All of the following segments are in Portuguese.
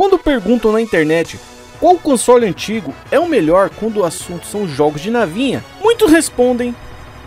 Quando perguntam na internet qual console antigo é o melhor quando o assunto são jogos de navinha, muitos respondem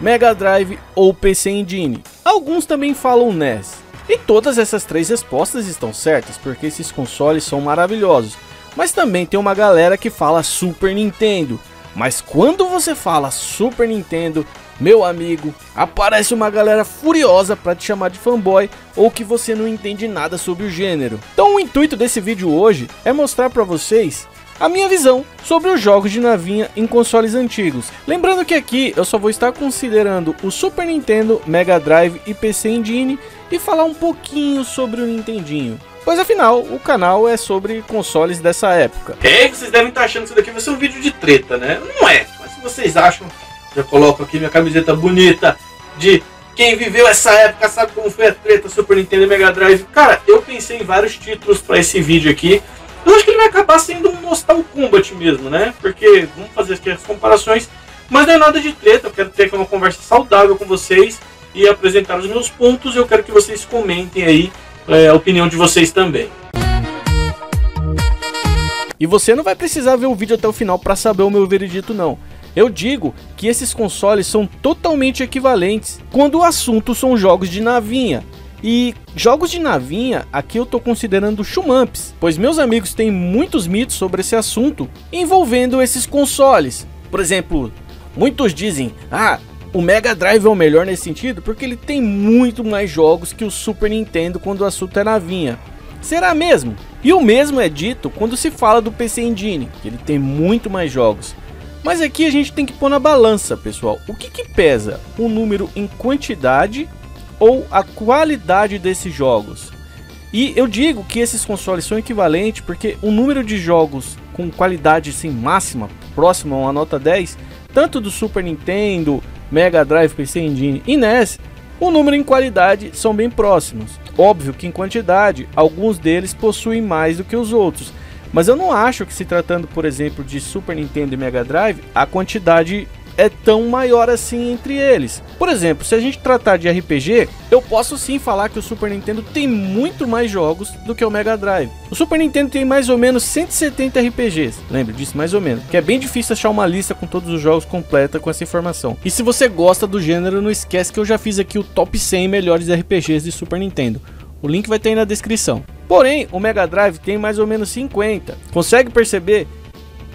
Mega Drive ou PC Engine. Alguns também falam NES. E todas essas três respostas estão certas, porque esses consoles são maravilhosos. Mas também tem uma galera que fala Super Nintendo. Mas quando você fala Super Nintendo, meu amigo, aparece uma galera furiosa para te chamar de fanboy ou que você não entende nada sobre o gênero. Então o intuito desse vídeo hoje é mostrar para vocês a minha visão sobre os jogos de navinha em consoles antigos. Lembrando que aqui eu só vou estar considerando o Super Nintendo, Mega Drive e PC Engine e falar um pouquinho sobre o Nintendinho. Pois afinal, o canal é sobre consoles dessa época. É, vocês devem estar achando que isso daqui vai ser um vídeo de treta, né? Não é, mas se vocês acham, já coloco aqui minha camiseta bonita de quem viveu essa época sabe como foi a treta Super Nintendo e Mega Drive. Cara, eu pensei em vários títulos para esse vídeo aqui. Eu acho que ele vai acabar sendo um Nostal Combat mesmo, né? Porque vamos fazer aqui as comparações. Mas não é nada de treta, eu quero ter aqui uma conversa saudável com vocês e apresentar os meus pontos. Eu quero que vocês comentem aí é, a opinião de vocês também. E você não vai precisar ver o vídeo até o final para saber o meu veredito não. Eu digo que esses consoles são totalmente equivalentes quando o assunto são jogos de navinha. E jogos de navinha, aqui eu estou considerando shumamps, pois meus amigos têm muitos mitos sobre esse assunto envolvendo esses consoles. Por exemplo, muitos dizem, ah, o Mega Drive é o melhor nesse sentido porque ele tem muito mais jogos que o Super Nintendo quando o assunto é navinha. Será mesmo? E o mesmo é dito quando se fala do PC Engine, que ele tem muito mais jogos. Mas aqui a gente tem que pôr na balança, pessoal. O que, que pesa? O número em quantidade ou a qualidade desses jogos? E eu digo que esses consoles são equivalentes porque o número de jogos com qualidade assim, máxima, próxima a uma nota 10, tanto do Super Nintendo, Mega Drive, PC Engine e NES, o número em qualidade são bem próximos. Óbvio que em quantidade, alguns deles possuem mais do que os outros, mas eu não acho que se tratando, por exemplo, de Super Nintendo e Mega Drive, a quantidade é tão maior assim entre eles. Por exemplo, se a gente tratar de RPG, eu posso sim falar que o Super Nintendo tem muito mais jogos do que o Mega Drive. O Super Nintendo tem mais ou menos 170 RPGs, lembra disso mais ou menos, que é bem difícil achar uma lista com todos os jogos completa com essa informação. E se você gosta do gênero, não esquece que eu já fiz aqui o top 100 melhores RPGs de Super Nintendo. O link vai ter aí na descrição. Porém, o Mega Drive tem mais ou menos 50. Consegue perceber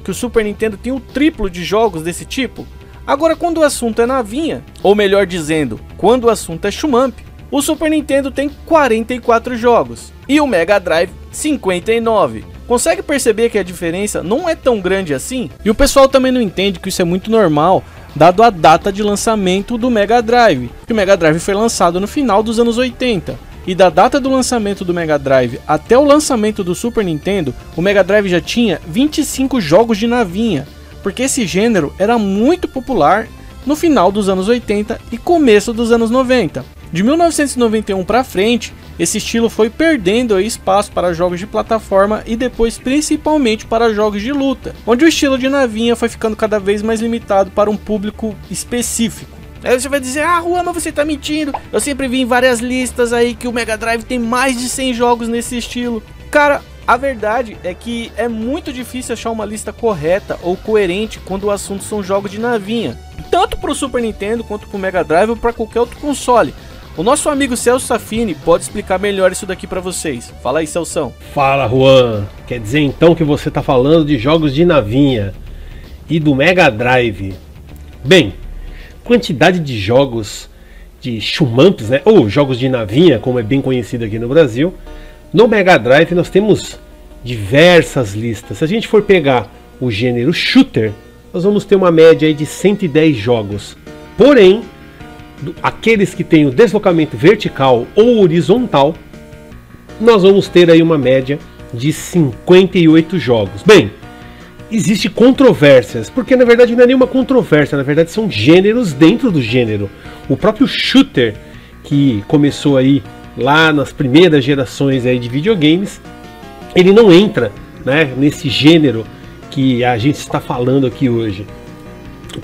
que o Super Nintendo tem o triplo de jogos desse tipo? Agora, quando o assunto é navinha, ou melhor dizendo, quando o assunto é shumamp, o Super Nintendo tem 44 jogos e o Mega Drive 59. Consegue perceber que a diferença não é tão grande assim? E o pessoal também não entende que isso é muito normal, dado a data de lançamento do Mega Drive. Que o Mega Drive foi lançado no final dos anos 80. E da data do lançamento do Mega Drive até o lançamento do Super Nintendo, o Mega Drive já tinha 25 jogos de navinha, porque esse gênero era muito popular no final dos anos 80 e começo dos anos 90. De 1991 para frente, esse estilo foi perdendo espaço para jogos de plataforma e depois principalmente para jogos de luta, onde o estilo de navinha foi ficando cada vez mais limitado para um público específico. Aí você vai dizer, ah, Juan, mas você tá mentindo. Eu sempre vi em várias listas aí que o Mega Drive tem mais de 100 jogos nesse estilo. Cara, a verdade é que é muito difícil achar uma lista correta ou coerente quando o assunto são jogos de navinha, tanto para o Super Nintendo quanto para o Mega Drive ou para qualquer outro console. O nosso amigo Celso Safini pode explicar melhor isso daqui para vocês. Fala aí, Celso. Fala, Juan. Quer dizer então que você está falando de jogos de navinha e do Mega Drive? Bem, quantidade de jogos de shumamps, né, ou jogos de navinha, como é bem conhecido aqui no Brasil, no Mega Drive nós temos diversas listas. Se a gente for pegar o gênero shooter, nós vamos ter uma média de 110 jogos. Porém, aqueles que têm o deslocamento vertical ou horizontal, nós vamos ter aí uma média de 58 jogos. Bem, existe controvérsias, porque na verdade não é nenhuma controvérsia, na verdade são gêneros dentro do gênero. O próprio shooter que começou aí lá nas primeiras gerações aí de videogames, ele não entra né, nesse gênero que a gente está falando aqui hoje.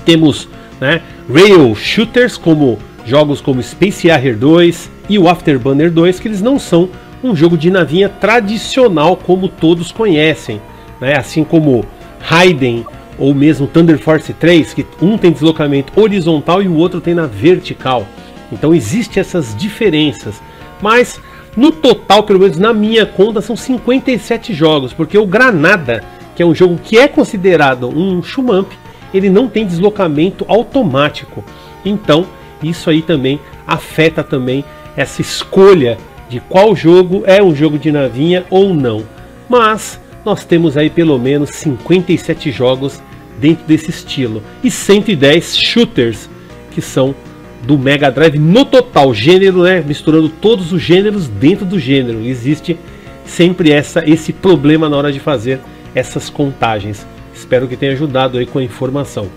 Temos né, rail shooters como jogos como Space Harrier 2 e o Afterburner 2 que eles não são um jogo de navinha tradicional como todos conhecem, né? Assim como Raiden ou mesmo Thunder Force 3, que um tem deslocamento horizontal e o outro tem na vertical. Então existem essas diferenças. Mas no total, pelo menos na minha conta, são 57 jogos, porque o Granada, que é um jogo que é considerado um shumamp, ele não tem deslocamento automático. Então, isso aí também afeta também essa escolha de qual jogo é um jogo de navinha ou não. Mas nós temos aí pelo menos 57 jogos dentro desse estilo e 110 shooters que são do Mega Drive no total, gênero, né, misturando todos os gêneros dentro do gênero. Existe sempre essa esse problema na hora de fazer essas contagens. Espero que tenha ajudado aí com a informação.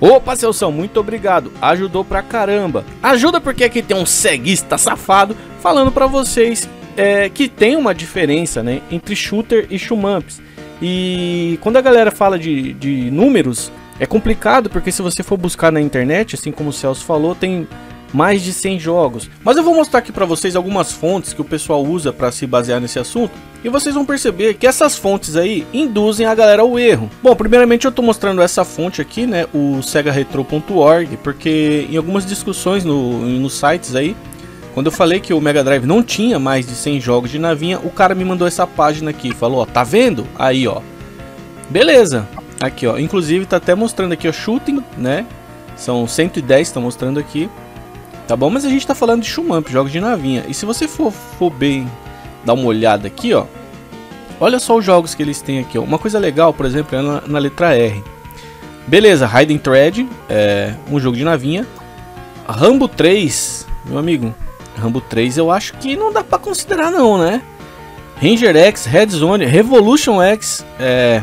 Opa, Celção, muito obrigado. Ajudou pra caramba. Ajuda porque aqui tem um ceguista safado falando para vocês é, que tem uma diferença né, entre shooter e shumamps. E quando a galera fala de, de números, é complicado porque se você for buscar na internet, assim como o Celso falou, tem mais de 100 jogos. Mas eu vou mostrar aqui para vocês algumas fontes que o pessoal usa para se basear nesse assunto. E vocês vão perceber que essas fontes aí induzem a galera ao erro. Bom, primeiramente eu estou mostrando essa fonte aqui, né, o segaretro.org, porque em algumas discussões no, nos sites aí, quando eu falei que o Mega Drive não tinha mais de 100 jogos de navinha, o cara me mandou essa página aqui, falou, ó, tá vendo? Aí, ó. Beleza. Aqui, ó. Inclusive tá até mostrando aqui, ó, shooting, né? São 110, tá mostrando aqui. Tá bom? Mas a gente tá falando de Shumamp, jogos de navinha. E se você for, for bem dar uma olhada aqui, ó. Olha só os jogos que eles têm aqui, ó. Uma coisa legal, por exemplo, é na, na letra R. Beleza, Hiding Thread, é um jogo de navinha. Rambo 3, meu amigo, Rambo 3 eu acho que não dá pra considerar não, né? Ranger X, Red Zone, Revolution X, é...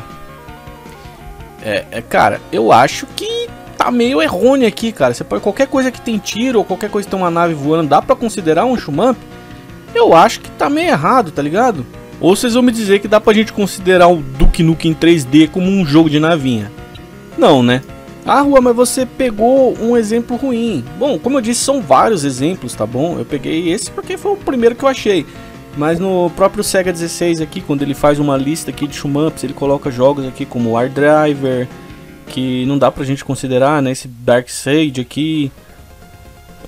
é... É, cara, eu acho que tá meio errôneo aqui, cara. Você pode qualquer coisa que tem tiro ou qualquer coisa que tem uma nave voando, dá pra considerar um Shumamp? Eu acho que tá meio errado, tá ligado? Ou vocês vão me dizer que dá pra gente considerar o Duke Nukem 3D como um jogo de navinha? Não, né? Ah, Rua, mas você pegou um exemplo ruim. Bom, como eu disse, são vários exemplos, tá bom? Eu peguei esse porque foi o primeiro que eu achei. Mas no próprio Sega 16 aqui, quando ele faz uma lista aqui de shumamps, ele coloca jogos aqui como War Driver, que não dá pra gente considerar, né? Esse Dark Sage aqui,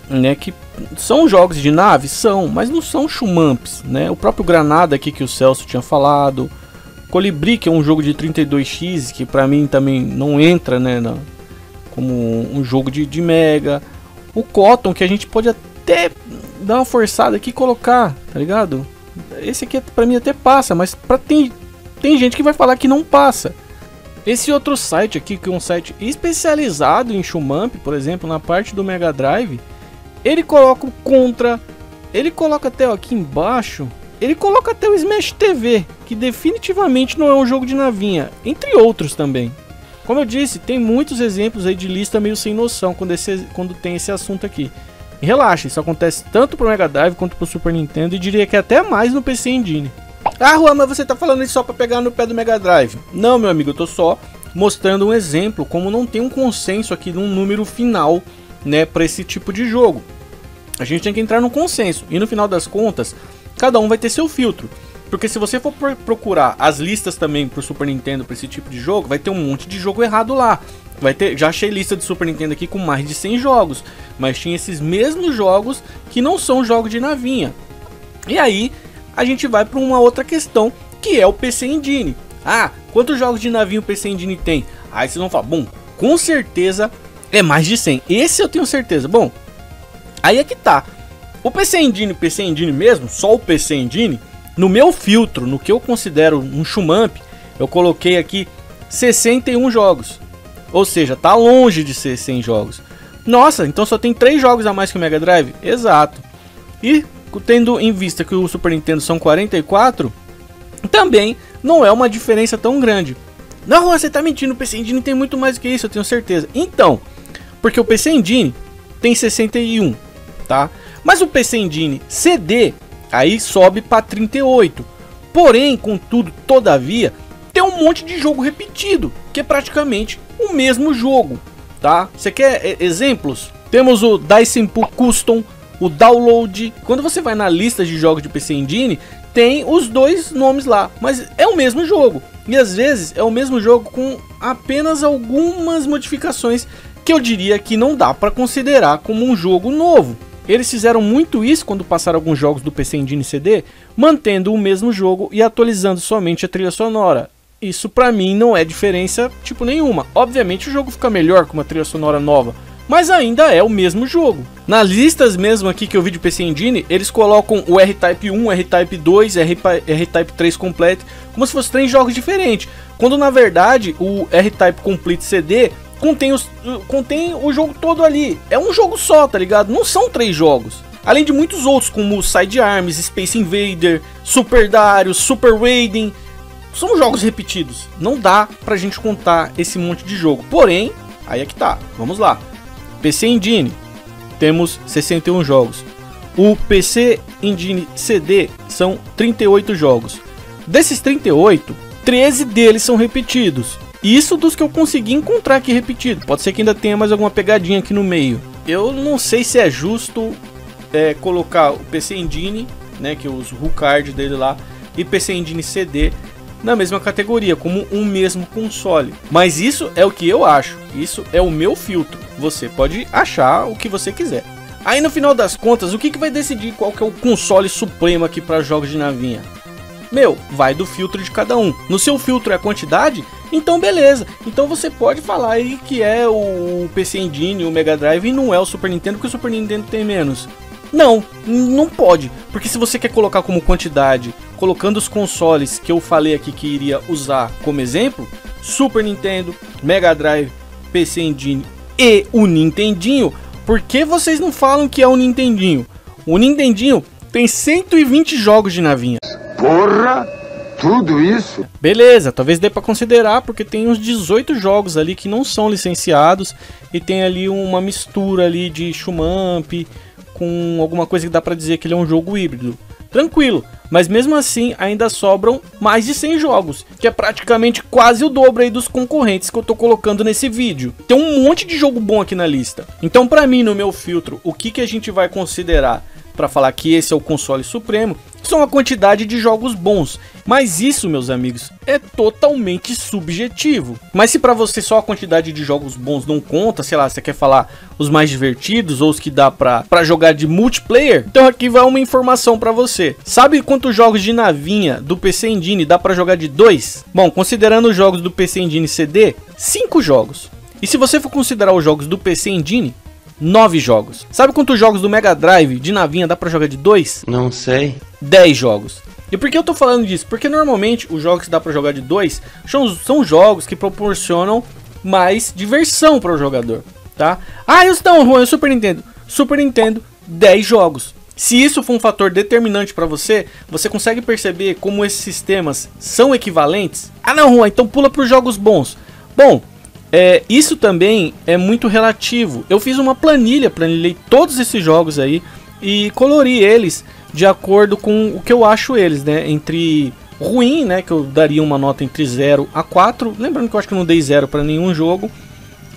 né? Que são jogos de nave? São, mas não são shumamps, né? O próprio Granada aqui que o Celso tinha falado. Colibri, que é um jogo de 32x, que pra mim também não entra, né? Como um jogo de, de Mega. O Cotton, que a gente pode até dar uma forçada aqui e colocar, tá ligado? Esse aqui pra mim até passa, mas pra tem, tem gente que vai falar que não passa. Esse outro site aqui, que é um site especializado em Shumamp, por exemplo, na parte do Mega Drive, ele coloca o Contra, ele coloca até ó, aqui embaixo, ele coloca até o Smash TV, que definitivamente não é um jogo de navinha, entre outros também. Como eu disse, tem muitos exemplos aí de lista meio sem noção quando, esse, quando tem esse assunto aqui. E relaxa, isso acontece tanto pro Mega Drive quanto pro Super Nintendo e diria que até mais no PC Engine. Ah, Juan, mas você tá falando isso só pra pegar no pé do Mega Drive. Não, meu amigo, eu tô só mostrando um exemplo, como não tem um consenso aqui de um número final, né, para esse tipo de jogo. A gente tem que entrar no consenso. E no final das contas, cada um vai ter seu filtro. Porque se você for procurar as listas também pro Super Nintendo para esse tipo de jogo, vai ter um monte de jogo errado lá. Vai ter, já achei lista de Super Nintendo aqui com mais de 100 jogos, mas tinha esses mesmos jogos que não são jogos de navinha. E aí a gente vai para uma outra questão, que é o PC Engine. Ah, quantos jogos de navinha o PC Engine tem? Aí vocês vão falar, bom, com certeza é mais de 100. Esse eu tenho certeza. Bom, aí é que tá. O PC Engine, PC Engine mesmo, só o PC Engine, no meu filtro, no que eu considero um Shumamp, eu coloquei aqui 61 jogos. Ou seja, tá longe de ser 100 jogos. Nossa, então só tem 3 jogos a mais que o Mega Drive? Exato. E tendo em vista que o Super Nintendo são 44, também não é uma diferença tão grande. Não, você tá mentindo, o PC Engine tem muito mais que isso, eu tenho certeza. Então, porque o PC Engine tem 61, tá? Mas o PC Engine CD Aí sobe para 38. Porém, contudo, todavia, tem um monte de jogo repetido, que é praticamente o mesmo jogo, tá? Você quer é, exemplos? Temos o Dyson Pool Custom, o Download. Quando você vai na lista de jogos de PC Engine, tem os dois nomes lá, mas é o mesmo jogo. E às vezes é o mesmo jogo com apenas algumas modificações que eu diria que não dá para considerar como um jogo novo. Eles fizeram muito isso quando passaram alguns jogos do PC Engine CD, mantendo o mesmo jogo e atualizando somente a trilha sonora. Isso para mim não é diferença tipo nenhuma. Obviamente o jogo fica melhor com uma trilha sonora nova, mas ainda é o mesmo jogo. Nas listas mesmo aqui que eu vi de PC Engine, eles colocam o R-Type 1, R-Type 2, R-Type 3 completo, como se fossem três jogos diferentes. Quando na verdade o R-Type Complete CD contém, os, contém o jogo todo ali. É um jogo só, tá ligado? Não são três jogos. Além de muitos outros, como Sidearms, Space Invader, Super Darius, Super Raiden. São jogos repetidos. Não dá pra gente contar esse monte de jogo. Porém, aí é que tá. Vamos lá. PC Engine, temos 61 jogos. O PC Engine CD são 38 jogos. Desses 38, 13 deles são repetidos. Isso dos que eu consegui encontrar aqui repetido. Pode ser que ainda tenha mais alguma pegadinha aqui no meio. Eu não sei se é justo é, colocar o PC Engine, né, que eu uso o card dele lá, e PC Engine CD na mesma categoria, como um mesmo console. Mas isso é o que eu acho. Isso é o meu filtro. Você pode achar o que você quiser. Aí no final das contas, o que, que vai decidir qual que é o console supremo aqui para jogos de navinha? Meu, vai do filtro de cada um. No seu filtro é a quantidade, então beleza. Então você pode falar aí que é o PC Engine, o Mega Drive e não é o Super Nintendo, porque o Super Nintendo tem menos. Não, não pode, porque se você quer colocar como quantidade, colocando os consoles que eu falei aqui que iria usar como exemplo, Super Nintendo, Mega Drive, PC Engine e o Nintendinho, por que vocês não falam que é o Nintendinho? O Nintendinho tem 120 jogos de navinha. Porra! Tudo isso? Beleza, talvez dê para considerar, porque tem uns 18 jogos ali que não são licenciados e tem ali uma mistura ali de shumamp com alguma coisa que dá para dizer que ele é um jogo híbrido. Tranquilo, mas mesmo assim ainda sobram mais de 100 jogos, que é praticamente quase o dobro aí dos concorrentes que eu tô colocando nesse vídeo. Tem um monte de jogo bom aqui na lista. Então para mim, no meu filtro, o que, que a gente vai considerar para falar que esse é o console supremo são a quantidade de jogos bons. Mas isso, meus amigos, é totalmente subjetivo. Mas se para você só a quantidade de jogos bons não conta, sei lá, você quer falar os mais divertidos ou os que dá pra jogar de multiplayer, então aqui vai uma informação para você. Sabe quantos jogos de navinha do PC Engine dá para jogar de dois? Bom, considerando os jogos do PC Engine CD, cinco jogos. E se você for considerar os jogos do PC Engine, 9 jogos. Sabe quantos jogos do Mega Drive de navinha dá pra jogar de 2? Não sei. 10 jogos. E por que eu tô falando disso? Porque normalmente os jogos que dá pra jogar de 2 são, são jogos que proporcionam mais diversão para o jogador, tá? Ah, eu estão ruim, o Super Nintendo. Super Nintendo, 10 jogos. Se isso for um fator determinante para você, você consegue perceber como esses sistemas são equivalentes? Ah, não, Juan, então pula para os jogos bons. Bom, é, isso também é muito relativo. Eu fiz uma planilha, planilhei todos esses jogos aí e colori eles de acordo com o que eu acho eles, né? Entre ruim, né? Que eu daria uma nota entre 0 a 4. Lembrando que eu acho que eu não dei 0 para nenhum jogo.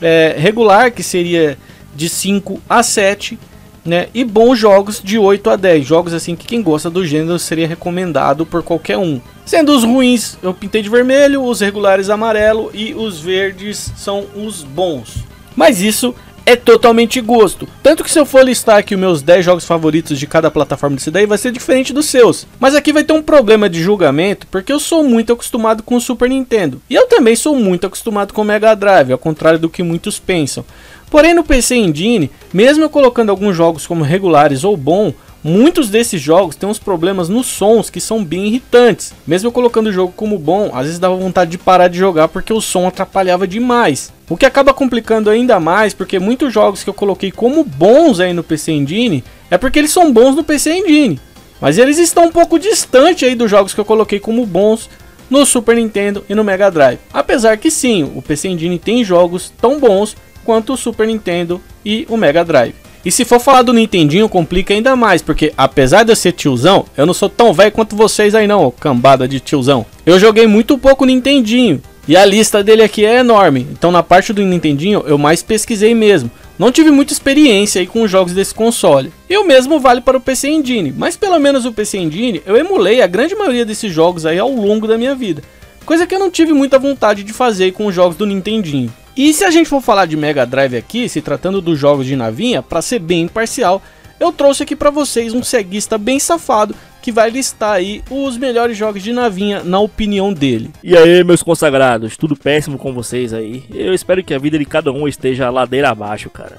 É, regular, que seria de 5 a 7 né? E bons jogos de 8 a 10, jogos assim que quem gosta do gênero seria recomendado por qualquer um. Sendo os ruins, eu pintei de vermelho, os regulares amarelo e os verdes são os bons. Mas isso é totalmente gosto. Tanto que se eu for listar aqui os meus 10 jogos favoritos de cada plataforma desse daí, vai ser diferente dos seus. Mas aqui vai ter um problema de julgamento, porque eu sou muito acostumado com o Super Nintendo. E eu também sou muito acostumado com o Mega Drive, ao contrário do que muitos pensam. Porém, no PC Engine, mesmo eu colocando alguns jogos como regulares ou bom, muitos desses jogos têm uns problemas nos sons que são bem irritantes. Mesmo colocando o jogo como bom, às vezes dava vontade de parar de jogar porque o som atrapalhava demais. O que acaba complicando ainda mais, porque muitos jogos que eu coloquei como bons aí no PC Engine, é porque eles são bons no PC Engine. Mas eles estão um pouco distante aí dos jogos que eu coloquei como bons no Super Nintendo e no Mega Drive. Apesar que sim, o PC Engine tem jogos tão bons quanto o Super Nintendo e o Mega Drive. E se for falar do Nintendinho, complica ainda mais, porque apesar de eu ser tiozão, eu não sou tão velho quanto vocês aí não, cambada de tiozão. Eu joguei muito pouco Nintendinho, e a lista dele aqui é enorme, então na parte do Nintendinho eu mais pesquisei mesmo. Não tive muita experiência aí com os jogos desse console. E o mesmo vale para o PC Engine, mas pelo menos o PC Engine eu emulei a grande maioria desses jogos aí ao longo da minha vida. Coisa que eu não tive muita vontade de fazer com os jogos do Nintendinho. E se a gente for falar de Mega Drive aqui, se tratando dos jogos de navinha, para ser bem imparcial, eu trouxe aqui para vocês um ceguista bem safado que vai listar aí os melhores jogos de navinha na opinião dele. E aí, meus consagrados, tudo péssimo com vocês aí? Eu espero que a vida de cada um esteja ladeira abaixo, cara.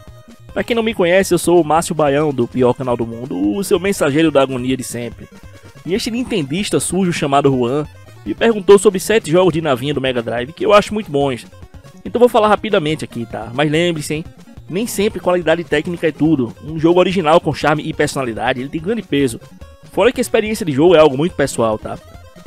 Pra quem não me conhece, eu sou o Márcio Baião, do pior canal do mundo, o seu mensageiro da agonia de sempre. E este nintendista sujo chamado Juan me perguntou sobre 7 jogos de navinha do Mega Drive que eu acho muito bons. Então vou falar rapidamente aqui, tá? Mas lembre-se, hein? Nem sempre qualidade técnica é tudo. Um jogo original com charme e personalidade, ele tem grande peso. Fora que a experiência de jogo é algo muito pessoal, tá?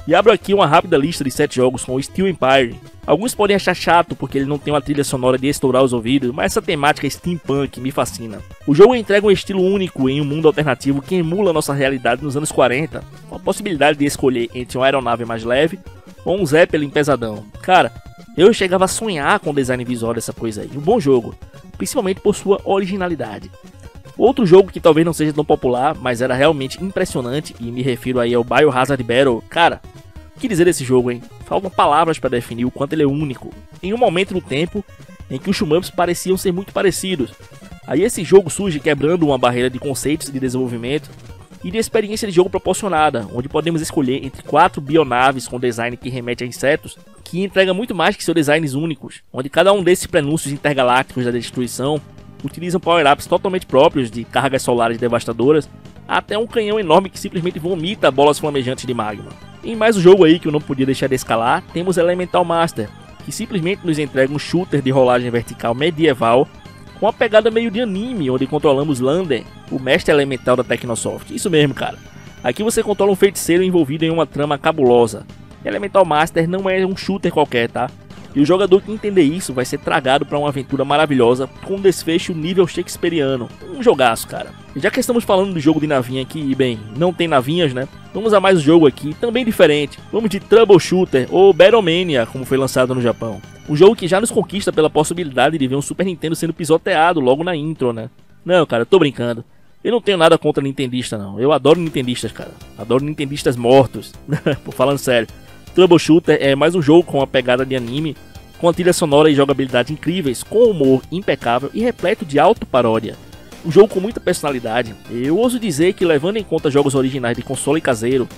E abro aqui uma rápida lista de 7 jogos com Steel Empire. Alguns podem achar chato porque ele não tem uma trilha sonora de estourar os ouvidos, mas essa temática steampunk me fascina. O jogo entrega um estilo único em um mundo alternativo que emula nossa realidade nos anos 40, com a possibilidade de escolher entre uma aeronave mais leve ou um Zeppelin pesadão. Cara, eu chegava a sonhar com o design visual dessa coisa aí. Um bom jogo, principalmente por sua originalidade. Outro jogo que talvez não seja tão popular, mas era realmente impressionante, e me refiro aí ao Biohazard Battle. Cara, que dizer desse jogo, hein? Faltam palavras para definir o quanto ele é único. Em um momento no tempo em que os shmups pareciam ser muito parecidos. Aí esse jogo surge quebrando uma barreira de conceitos de desenvolvimento e de experiência de jogo proporcionada, onde podemos escolher entre quatro bionaves com design que remete a insetos, que entrega muito mais que seus designs únicos, onde cada um desses prenúncios intergalácticos da destruição utilizam power-ups totalmente próprios de cargas solares devastadoras, até um canhão enorme que simplesmente vomita bolas flamejantes de magma. Em mais um jogo aí que eu não podia deixar de escalar, temos Elemental Master, que simplesmente nos entrega um shooter de rolagem vertical medieval com uma pegada meio de anime, onde controlamos Lander, o mestre elemental da Technosoft. Isso mesmo, cara. Aqui você controla um feiticeiro envolvido em uma trama cabulosa. Elemental Master não é um shooter qualquer, tá? E o jogador que entender isso vai ser tragado para uma aventura maravilhosa com um desfecho nível shakespeariano. Um jogaço, cara. Já que estamos falando do jogo de navinha aqui, bem, não tem navinhas, né? Vamos a mais um jogo aqui, também diferente. Vamos de Troubleshooter ou Battlemania, como foi lançado no Japão. Um jogo que já nos conquista pela possibilidade de ver um Super Nintendo sendo pisoteado logo na intro, né? Não, cara, tô brincando. Eu não tenho nada contra nintendista, não. Eu adoro nintendistas, cara. Adoro nintendistas mortos. Por falando sério. Troubleshooter é mais um jogo com uma pegada de anime, com a trilha sonora e jogabilidade incríveis, com humor impecável e repleto de auto-paródia. Um jogo com muita personalidade. Eu ouso dizer que, levando em conta jogos originais de console caseiro,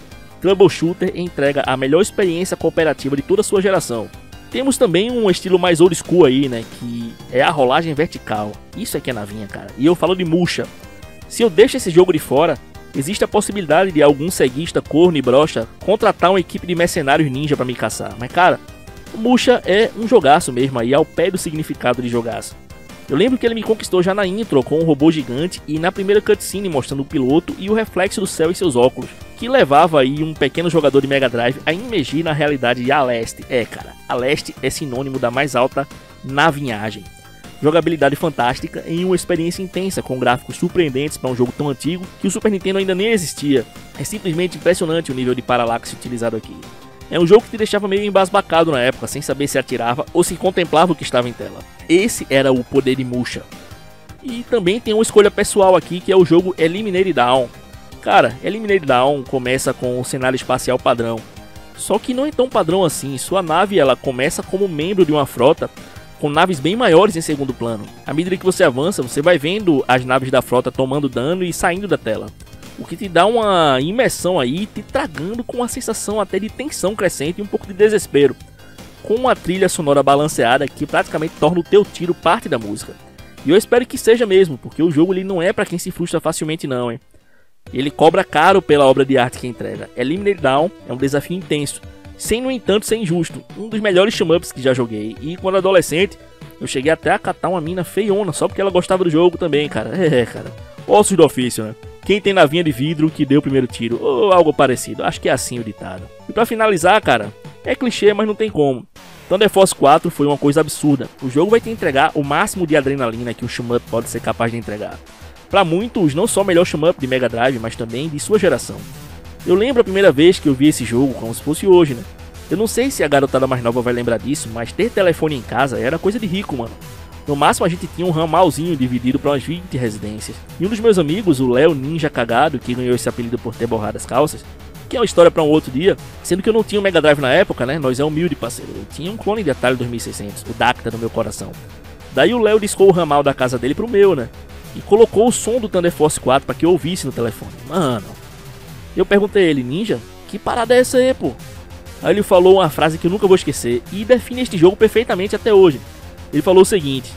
Troubleshooter entrega a melhor experiência cooperativa de toda a sua geração. Temos também um estilo mais old school aí, né? Que é a rolagem vertical. Isso aqui é navinha, cara. E eu falo de murcha. Se eu deixo esse jogo de fora, existe a possibilidade de algum ceguista, corno e brocha contratar uma equipe de mercenários ninja para me caçar. Mas cara, o Musha é um jogaço mesmo aí, ao pé do significado de jogaço. Eu lembro que ele me conquistou já na intro com um robô gigante e na primeira cutscene mostrando o piloto e o reflexo do céu em seus óculos, que levava aí um pequeno jogador de Mega Drive a imergir na realidade de Aleste. É, cara, Aleste é sinônimo da mais alta navinhagem jogabilidade fantástica em uma experiência intensa com gráficos surpreendentes para um jogo tão antigo que o Super Nintendo ainda nem existia. É simplesmente impressionante o nível de paralaxe utilizado aqui. É um jogo que te deixava meio embasbacado na época, sem saber se atirava ou se contemplava o que estava em tela. Esse era o poder de Musha. E também tem uma escolha pessoal aqui que é o jogo Eliminate Down. Cara, Eliminate Down começa com o cenário espacial padrão. Só que não é tão padrão assim. Sua nave ela começa como membro de uma frota com naves bem maiores em segundo plano. À medida que você avança, você vai vendo as naves da frota tomando dano e saindo da tela. O que te dá uma imersão aí, te tragando com uma sensação até de tensão crescente e um pouco de desespero. Com uma trilha sonora balanceada que praticamente torna o teu tiro parte da música. E eu espero que seja mesmo, porque o jogo ele não é para quem se frustra facilmente não, hein. Ele cobra caro pela obra de arte que entrega. Eliminate Down é um desafio intenso, sem no entanto ser injusto. Um dos melhores shmups que já joguei. E quando adolescente, eu cheguei até a catar uma mina feiona só porque ela gostava do jogo também, cara. É, cara. Ossos do ofício, né? Quem tem navinha de vidro que deu o primeiro tiro, ou algo parecido. Acho que é assim o ditado. E para finalizar, cara, é clichê, mas não tem como. Thunder Force 4 foi uma coisa absurda. O jogo vai te entregar o máximo de adrenalina que um shmup pode ser capaz de entregar. Para muitos, não só o melhor shmup de Mega Drive, mas também de sua geração. Eu lembro a primeira vez que eu vi esse jogo como se fosse hoje, né? Eu não sei se a garotada mais nova vai lembrar disso, mas ter telefone em casa era coisa de rico, mano. No máximo a gente tinha um ramalzinho dividido para umas 20 residências. E um dos meus amigos, o Léo Ninja Cagado, que ganhou esse apelido por ter borrado as calças, que é uma história para um outro dia, sendo que eu não tinha um Mega Drive na época, né? Nós é humilde, parceiro. Eu tinha um clone de Atari 2600, o Dacta no meu coração. Daí o Léo discou o ramal da casa dele pro meu, né? E colocou o som do Thunder Force 4 para que eu ouvisse no telefone. Mano, eu perguntei a ele, Ninja, que parada é essa aí, pô? Aí ele falou uma frase que eu nunca vou esquecer e define este jogo perfeitamente até hoje. Ele falou o seguinte: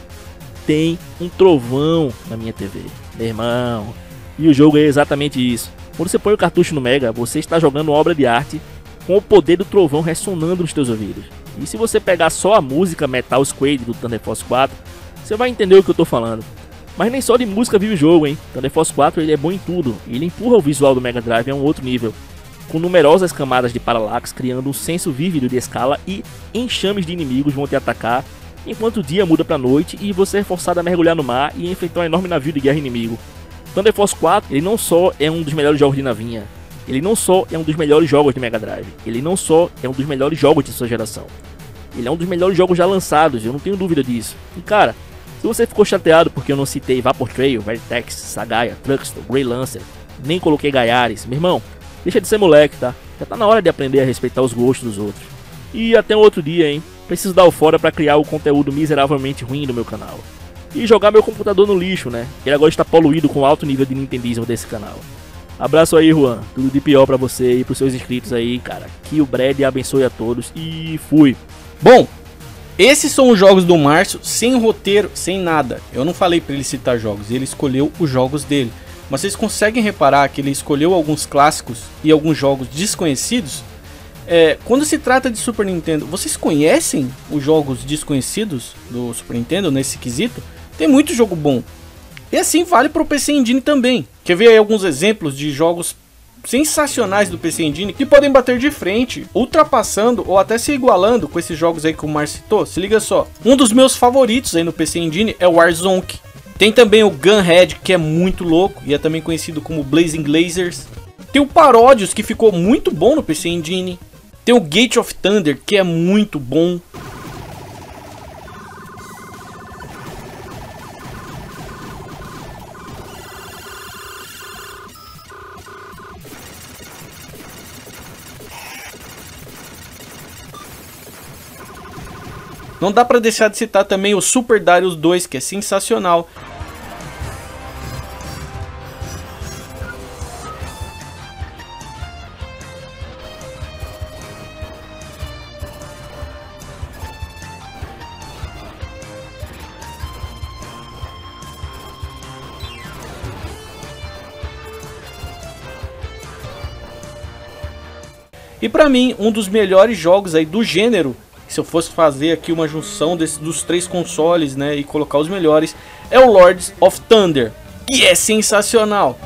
Tem um trovão na minha TV, meu irmão. E o jogo é exatamente isso. Quando você põe o cartucho no Mega, você está jogando obra de arte com o poder do trovão ressonando nos teus ouvidos. E se você pegar só a música Metal Squad do Thunder Force 4, você vai entender o que eu estou falando. Mas nem só de música vive o jogo, hein? Thunder Force 4 ele é bom em tudo. Ele empurra o visual do Mega Drive a um outro nível com numerosas camadas de paralax, criando um senso vívido de escala e enxames de inimigos vão te atacar, enquanto o dia muda para noite e você é forçado a mergulhar no mar e enfrentar um enorme navio de guerra inimigo. Thunder Force 4, ele não só é um dos melhores jogos de navinha, ele não só é um dos melhores jogos de Mega Drive, ele não só é um dos melhores jogos de sua geração. Ele é um dos melhores jogos já lançados, eu não tenho dúvida disso. E cara, se você ficou chateado porque eu não citei Vapor Trail, Vertex, Sagaia, Truxton, Grey Lancer, nem coloquei Gaiares, meu irmão, Deixa de ser moleque, tá? Já tá na hora de aprender a respeitar os gostos dos outros. E até um outro dia, hein? Preciso dar o fora para criar o conteúdo miseravelmente ruim do meu canal. E jogar meu computador no lixo, né? Ele agora está poluído com alto nível de nintendismo desse canal. Abraço aí, Juan. Tudo de pior para você e pros seus inscritos aí, cara. Que o Brad abençoe a todos e fui. Bom, esses são os jogos do Márcio, sem roteiro, sem nada. Eu não falei para ele citar jogos, ele escolheu os jogos dele. Mas vocês conseguem reparar que ele escolheu alguns clássicos e alguns jogos desconhecidos? É, quando se trata de Super Nintendo, vocês conhecem os jogos desconhecidos do Super Nintendo nesse quesito? Tem muito jogo bom. E assim vale para o PC Engine também. Quer ver aí alguns exemplos de jogos sensacionais do PC Engine que podem bater de frente, ultrapassando ou até se igualando com esses jogos aí que o Mar citou? Se liga só. Um dos meus favoritos aí no PC Engine é o Warzone tem também o Gunhead, que é muito louco e é também conhecido como Blazing Lasers. Tem o Parodius, que ficou muito bom no PC Engine. Tem o Gate of Thunder, que é muito bom. Não dá para deixar de citar também o Super Darius 2, que é sensacional. E para mim, um dos melhores jogos aí do gênero se eu fosse fazer aqui uma junção desse, dos três consoles, né, e colocar os melhores, é o Lords of Thunder, que é sensacional.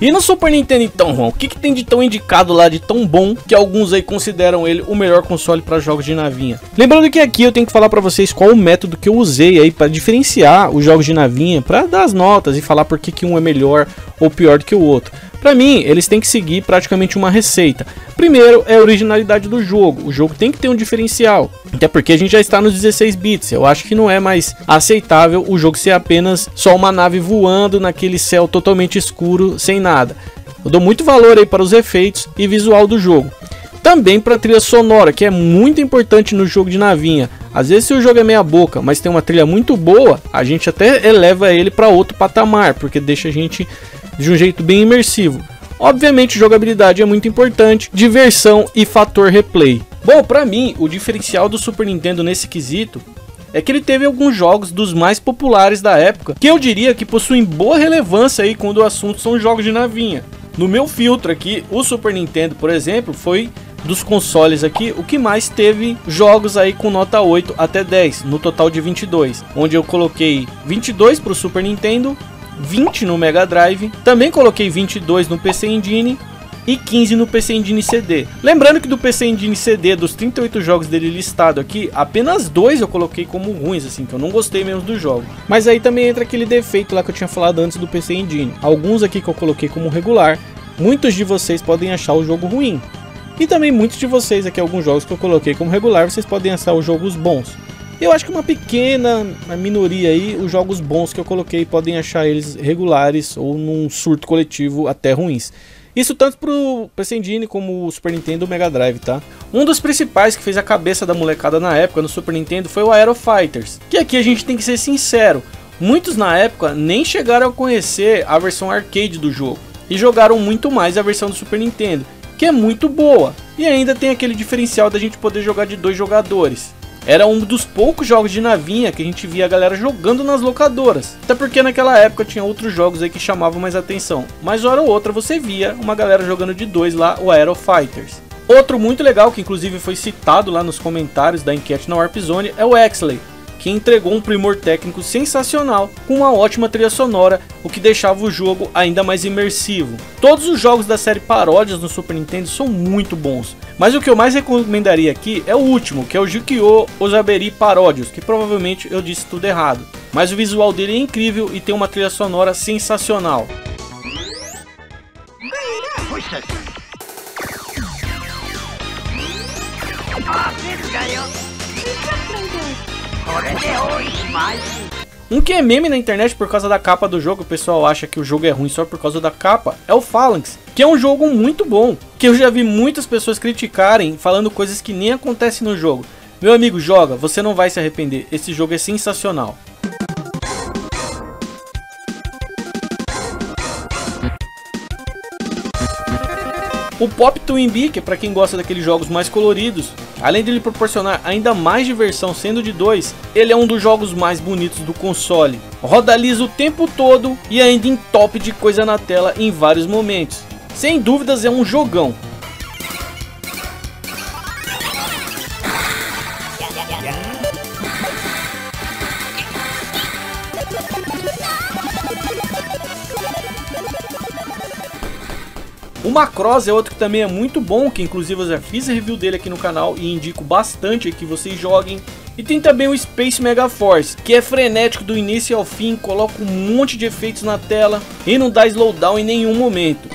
E no Super Nintendo então, Juan, o que, que tem de tão indicado lá, de tão bom, que alguns aí consideram ele o melhor console para jogos de navinha? Lembrando que aqui eu tenho que falar para vocês qual o método que eu usei aí para diferenciar os jogos de navinha, para dar as notas e falar por que, que um é melhor ou pior do que o outro. Para mim, eles têm que seguir praticamente uma receita. Primeiro é a originalidade do jogo. O jogo tem que ter um diferencial. Até porque a gente já está nos 16 bits. Eu acho que não é mais aceitável o jogo ser apenas só uma nave voando naquele céu totalmente escuro, sem nada. Eu dou muito valor aí para os efeitos e visual do jogo. Também para trilha sonora, que é muito importante no jogo de navinha. Às vezes se o jogo é meia boca, mas tem uma trilha muito boa, a gente até eleva ele para outro patamar, porque deixa a gente de um jeito bem imersivo. Obviamente, jogabilidade é muito importante, diversão e fator replay. Bom, para mim, o diferencial do Super Nintendo nesse quesito é que ele teve alguns jogos dos mais populares da época, que eu diria que possuem boa relevância aí quando o assunto são jogos de navinha. No meu filtro aqui, o Super Nintendo, por exemplo, foi dos consoles aqui, o que mais teve jogos aí com nota 8 até 10, no total de 22, onde eu coloquei 22 para o Super Nintendo, 20 no Mega Drive, também coloquei 22 no PC Engine e 15 no PC Engine CD. Lembrando que do PC Engine CD, dos 38 jogos dele listado aqui, apenas dois eu coloquei como ruins, assim, que eu não gostei mesmo do jogo. Mas aí também entra aquele defeito lá que eu tinha falado antes do PC Engine. Alguns aqui que eu coloquei como regular, muitos de vocês podem achar o jogo ruim. E também muitos de vocês aqui, alguns jogos que eu coloquei como regular, vocês podem achar os jogos bons. Eu acho que uma pequena minoria aí, os jogos bons que eu coloquei podem achar eles regulares ou num surto coletivo até ruins. Isso tanto pro PC Engine como o Super Nintendo e o Mega Drive, tá? Um dos principais que fez a cabeça da molecada na época no Super Nintendo foi o Aero Fighters, que aqui a gente tem que ser sincero, muitos na época nem chegaram a conhecer a versão arcade do jogo e jogaram muito mais a versão do Super Nintendo que é muito boa. E ainda tem aquele diferencial da gente poder jogar de dois jogadores. Era um dos poucos jogos de navinha que a gente via a galera jogando nas locadoras. Até porque naquela época tinha outros jogos aí que chamavam mais atenção. Mas hora ou outra você via uma galera jogando de dois lá, o Aero Fighters. Outro muito legal, que inclusive foi citado lá nos comentários da enquete na Warp Zone, é o Exley que entregou um primor técnico sensacional com uma ótima trilha sonora, o que deixava o jogo ainda mais imersivo. Todos os jogos da série Paródias no Super Nintendo são muito bons, mas o que eu mais recomendaria aqui é o último, que é o Jukio Ozaberi Paródios, que provavelmente eu disse tudo errado. Mas o visual dele é incrível e tem uma trilha sonora sensacional. Um que é meme na internet por causa da capa do jogo, o pessoal acha que o jogo é ruim só por causa da capa, é o Phalanx, que é um jogo muito bom, que eu já vi muitas pessoas criticarem, falando coisas que nem acontecem no jogo. Meu amigo, joga, você não vai se arrepender, esse jogo é sensacional. O Pop Twin é para quem gosta daqueles jogos mais coloridos, além de lhe proporcionar ainda mais diversão sendo de dois, ele é um dos jogos mais bonitos do console. Roda liso o tempo todo e ainda em top de coisa na tela em vários momentos. Sem dúvidas é um jogão, Macross é outro que também é muito bom, que inclusive eu já fiz review dele aqui no canal e indico bastante que vocês joguem. E tem também o Space Mega Force, que é frenético do início ao fim, coloca um monte de efeitos na tela e não dá slowdown em nenhum momento.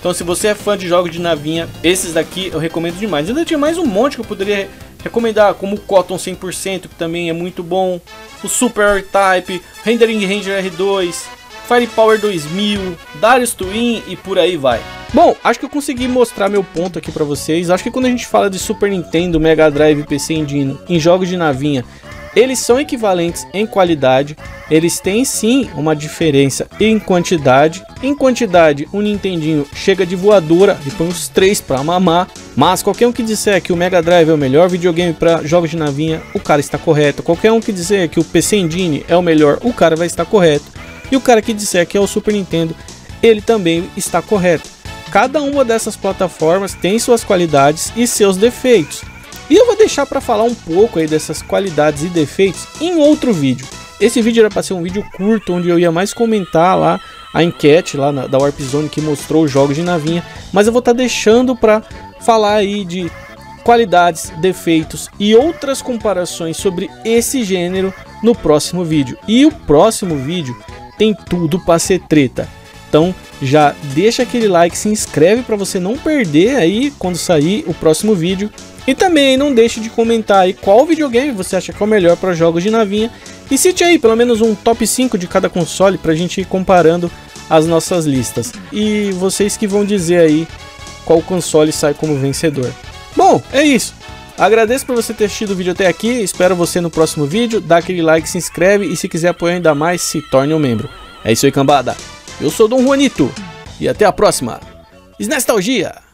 Então se você é fã de jogos de navinha, esses daqui eu recomendo demais. Ainda tinha mais um monte que eu poderia recomendar, como o Cotton 100%, que também é muito bom, o Super R-Type, Rendering Ranger R2, Firepower 2000, Darius Twin e por aí vai. Bom, acho que eu consegui mostrar meu ponto aqui para vocês. Acho que quando a gente fala de Super Nintendo, Mega Drive, PC Engine em jogos de navinha, eles são equivalentes em qualidade, eles têm sim uma diferença em quantidade. Em quantidade, o Nintendinho chega de voadora e põe os três para mamar. Mas qualquer um que disser que o Mega Drive é o melhor videogame para jogos de navinha, o cara está correto. Qualquer um que disser que o PC Engine é o melhor, o cara vai estar correto. E o cara que disser que é o Super Nintendo, ele também está correto. Cada uma dessas plataformas tem suas qualidades e seus defeitos. E eu vou deixar para falar um pouco aí dessas qualidades e defeitos em outro vídeo. Esse vídeo era para ser um vídeo curto, onde eu ia mais comentar lá a enquete lá na, da Warp Zone que mostrou os jogos de navinha, mas eu vou estar tá deixando para falar aí de qualidades, defeitos e outras comparações sobre esse gênero no próximo vídeo. E o próximo vídeo tem tudo para ser treta. Então já deixa aquele like, se inscreve para você não perder aí quando sair o próximo vídeo E também não deixe de comentar aí qual videogame você acha que é o melhor para jogos de navinha. E cite aí pelo menos um top 5 de cada console pra gente ir comparando as nossas listas. E vocês que vão dizer aí qual console sai como vencedor. Bom, é isso. Agradeço por você ter assistido o vídeo até aqui, espero você no próximo vídeo, dá aquele like, se inscreve e se quiser apoiar ainda mais, se torne um membro. É isso aí, cambada. Eu sou Dom Juanito e até a próxima. Nostalgia!